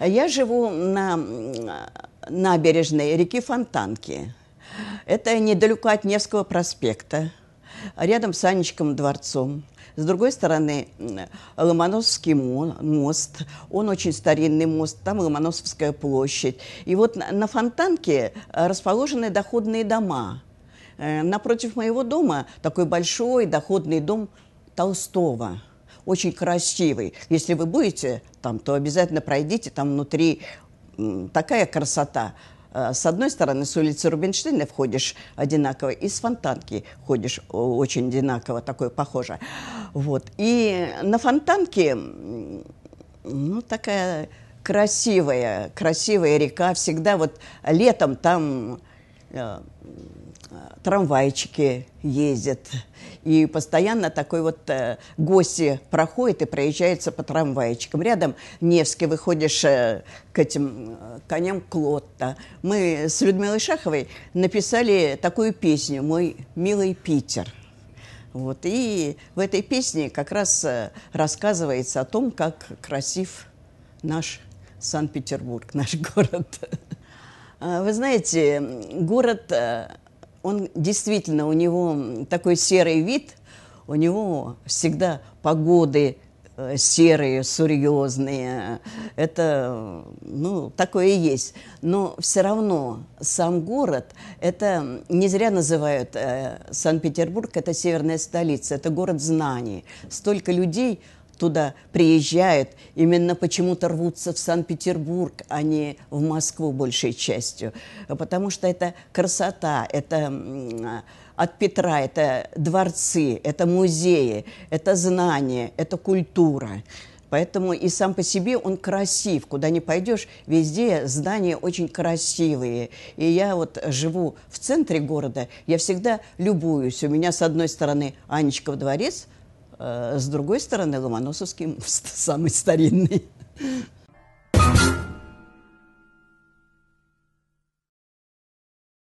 Я живу на набережной реки Фонтанки. Это недалеко от Невского проспекта, рядом с Анечком дворцом. С другой стороны, Ломоносовский мост, он очень старинный мост, там Ломоносовская площадь. И вот на Фонтанке расположены доходные дома. Э, напротив моего дома такой большой доходный дом Толстого, очень красивый. Если вы будете там, то обязательно пройдите, там внутри такая красота. Э, с одной стороны, с улицы Рубинштейна входишь одинаково, и с Фонтанки ходишь очень одинаково, такое похоже. Вот. И на Фонтанке, ну, такая красивая, красивая река. Всегда вот летом там э, трамвайчики ездят. И постоянно такой вот э, гости проходит и проезжается по трамвайчикам. Рядом Невский, выходишь э, к этим э, коням Клотта. Мы с Людмилой Шаховой написали такую песню «Мой милый Питер». Вот. И в этой песне как раз э, рассказывается о том, как красив наш Санкт-Петербург, наш город. А, вы знаете, город э, он действительно, у него такой серый вид, у него всегда погоды э, серые, серьезные. Это, ну, такое и есть. Но все равно сам город, это не зря называют э, Санкт-Петербург, это северная столица, это город знаний. Столько людей туда приезжают, именно почему-то рвутся в Санкт-Петербург, а не в Москву большей частью. Потому что это красота, это от Петра, это дворцы, это музеи, это знания, это культура. Поэтому и сам по себе он красив. Куда ни пойдешь, везде здания очень красивые. И я вот живу в центре города, я всегда любуюсь. У меня с одной стороны Анечков дворец – с другой стороны, Ломоносовский мост самый старинный.